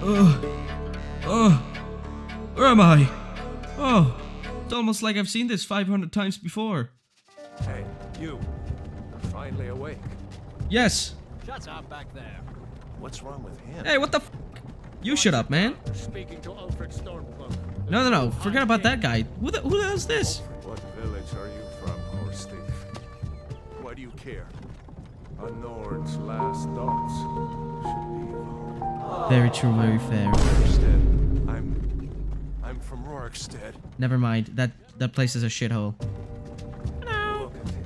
Oh. Oh. Where am I? Oh. It's almost like I've seen this 500 times before. Hey, you. You're finally awake. Yes. Shut up back there. What's wrong with him? Hey, what the f- You shut up, man. Speaking to Ulfric Stormcloak. No, no, no. Forget about that guy. Who the, who the hell's this? What village are you from, horse thief? Why do you care? A Nord's last thoughts Very true, very fair. Rorikstead. I'm... I'm from Rorikstead. Never mind. That that place is a shithole. Look at him.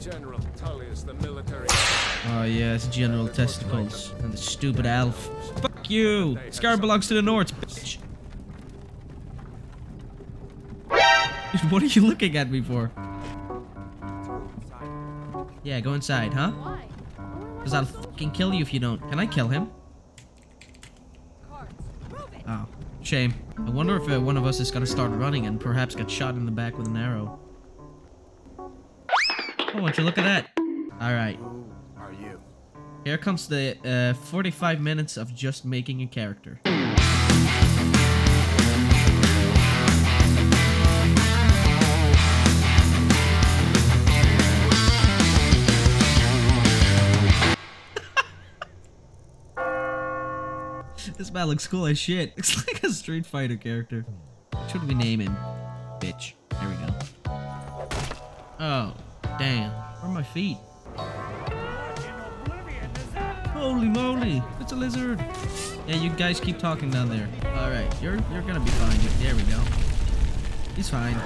General the military... Oh yes, General Testicles and the stupid elf. Fuck you! Scar belongs to the North, bitch. what are you looking at me for? Yeah, go inside, huh? Why? Cause I'll fucking kill you if you don't. Can I kill him? Cards. Prove it. Oh, shame. I wonder if uh, one of us is gonna start running and perhaps get shot in the back with an arrow. Oh, why don't you look at that? Alright, are you? here comes the uh, 45 minutes of just making a character. This man looks cool as shit. Looks like a Street Fighter character. What should we name him? Bitch. There we go. Oh, damn. Where are my feet? Holy moly! It's a lizard! Yeah, you guys keep talking down there. Alright, you're you're gonna be fine. There we go. He's fine.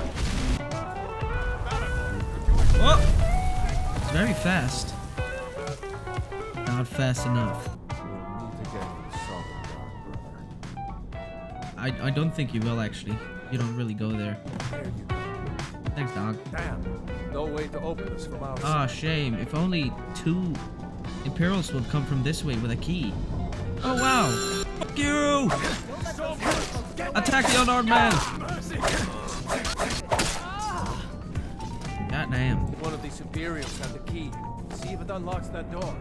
Oh! It's very fast. Not fast enough. I, I don't think you will actually. You don't really go there. Here you go. Thanks, dog. Damn. No way to open this from outside. Ah, shame. If only two Imperials would come from this way with a key. Oh, wow. Fuck you! Attack the unarmed man! God damn. One of these Imperials had the key. See if it unlocks that door.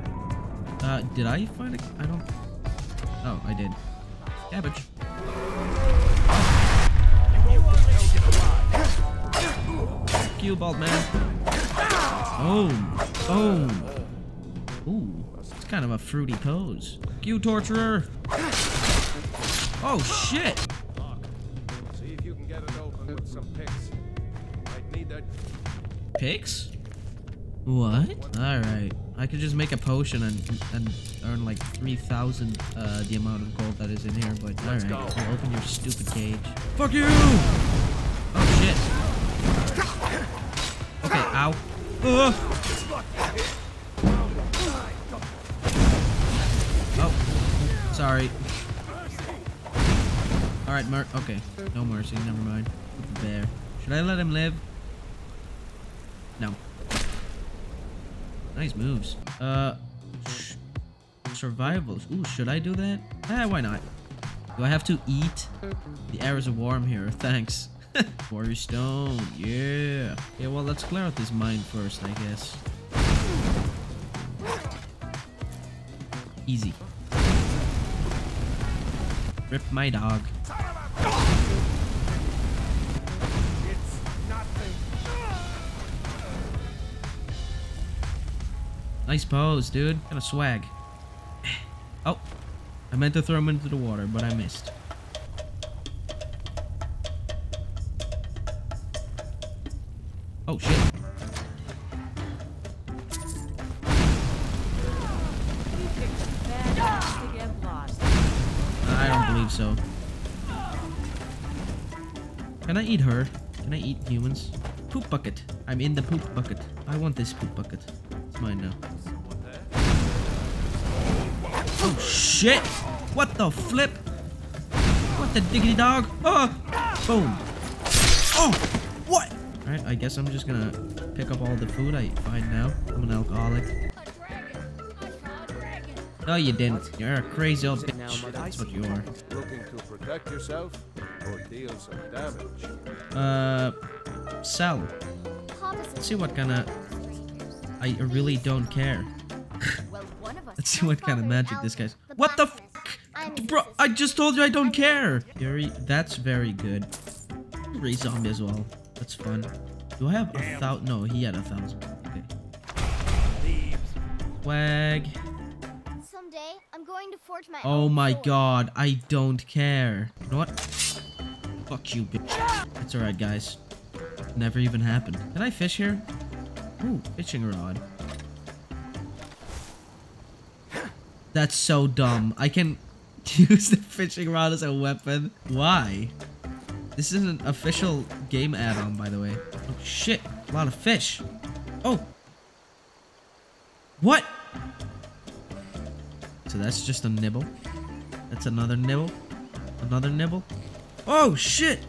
Uh, did I find it? I don't... Oh, I did. Cabbage. You, bald man. Boom. Boom. Ooh, it's kind of a fruity pose. Fuck you, torturer. Oh, shit. See if you can get it open with some picks. Might need that. Picks? What? Alright. I could just make a potion and, and earn like 3,000 uh, the amount of gold that is in here, but alright. go. I'll open your stupid cage. Fuck you! Oh shit. Okay, ow. Ugh. Oh. Sorry. Alright, Mer- okay. No mercy, never mind. There. Should I let him live? No. Nice moves. Uh, survivals. Ooh, should I do that? Eh, why not? Do I have to eat? The arrows are warm here. Thanks. Warrior stone. Yeah. Yeah, well, let's clear out this mine first, I guess. Easy. Rip my dog. Nice pose, dude. Kind of swag. Oh, I meant to throw him into the water, but I missed. Get shit. I don't believe so. Can I eat her? Can I eat humans? Poop bucket. I'm in the poop bucket. I want this poop bucket. It's mine now. Oh shit! What the flip? What the diggity dog? Oh! Boom! Oh! What? Alright, I guess I'm just gonna pick up all the food I find now. I'm an alcoholic. A dragon. I saw a dragon. No, you didn't. You're a crazy old Now, bitch. Mother. That's what you are. Looking to protect yourself or deal some damage? Uh, sell. Let's see what kind of. I really don't care. Well, one of us Let's see what kind of magic this guy's. What the blackness. f? I Bro, I just told you I don't care. Fury, that's very good. Raise zombie as well. That's fun. Do I have a thousand? No, he had a thousand. Okay. Swag. Someday, I'm going to forge my Oh my sword. god, I don't care. You know what? Fuck you, bitch. It's alright, guys. Never even happened. Can I fish here? Ooh, fishing rod. That's so dumb. I can use the fishing rod as a weapon. Why? This is an official game add-on, by the way. Oh, shit. A lot of fish. Oh. What? So that's just a nibble. That's another nibble. Another nibble. Oh, shit.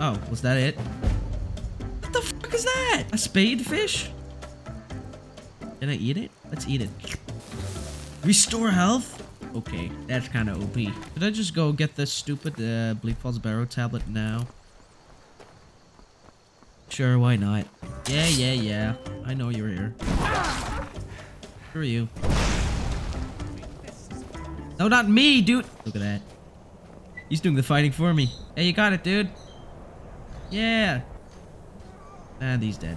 Oh, was that it? What the fuck is that? A spade fish? Can I eat it? Let's eat it. Restore health? Okay, that's kind of OP. Should I just go get this stupid uh, Bleak Falls Barrow tablet now? Sure, why not? Yeah, yeah, yeah. I know you're here. Who are you? No, not me, dude. Look at that. He's doing the fighting for me. Hey, you got it, dude. Yeah. And he's dead.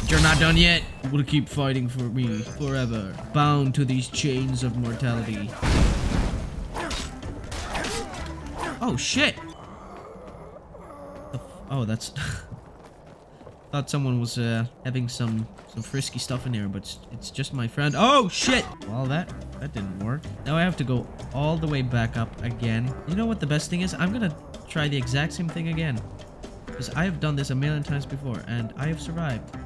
But you're not done yet. You will keep fighting for me forever. Bound to these chains of mortality. Oh, shit. Oh, that's... Thought someone was uh, having some some frisky stuff in here, but it's, it's just my friend. Oh shit! Well, that that didn't work. Now I have to go all the way back up again. You know what the best thing is? I'm gonna try the exact same thing again, because I have done this a million times before and I have survived.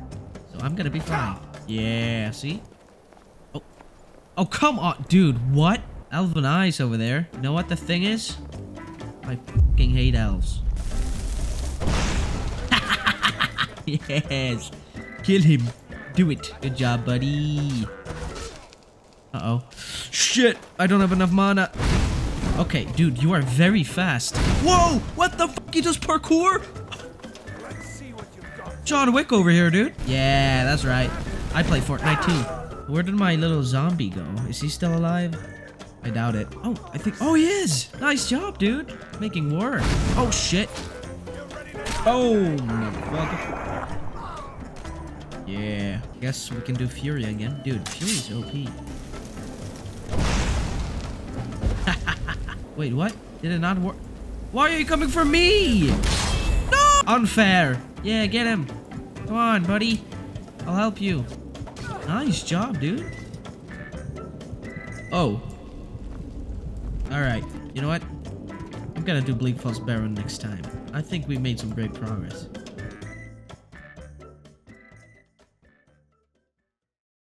So I'm gonna be fine. Yeah. See? Oh, oh come on, dude. What? Elven eyes over there. You know what the thing is? I fucking hate elves. yes. Kill him. Do it. Good job, buddy. Uh-oh. Shit! I don't have enough mana. Okay, dude, you are very fast. Whoa! What the fuck? You just parkour? John Wick over here, dude. Yeah, that's right. I play Fortnite too. Where did my little zombie go? Is he still alive? I doubt it. Oh, I think. Oh, he is. Nice job, dude. Making work. Oh shit. Oh, motherfucker. Yeah. Guess we can do Fury again. Dude, Fury's OP. Wait, what? Did it not work? Why are you coming for me? No! Unfair. Yeah, get him. Come on, buddy. I'll help you. Nice job, dude. Oh. Alright. You know what? I'm gonna do Bleak Falls Barrow next time. I think we made some great progress.